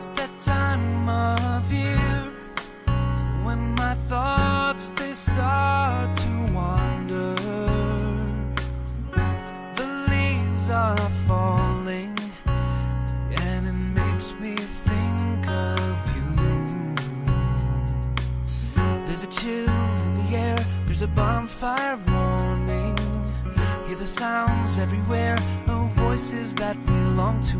It's that time of year when my thoughts they start to wander. The leaves are falling, and it makes me think of you. There's a chill in the air, there's a bonfire warning. Hear the sounds everywhere of voices that belong to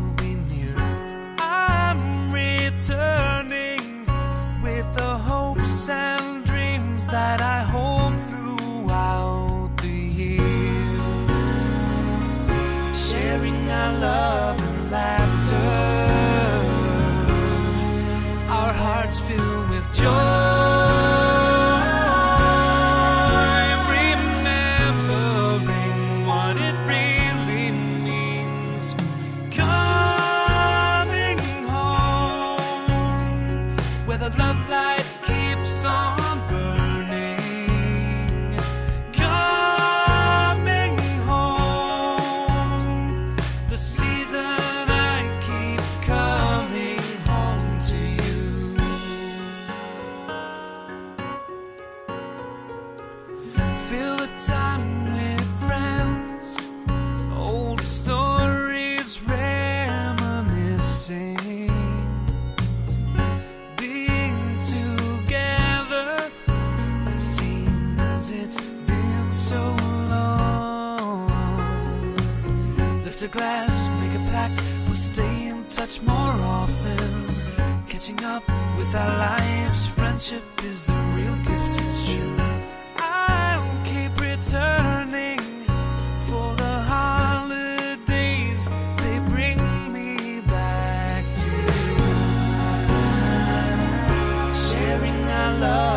a glass, make a pact, we'll stay in touch more often. Catching up with our lives, friendship is the real gift, it's true. I'll keep returning for the holidays, they bring me back to you. Sharing our love.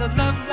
the love.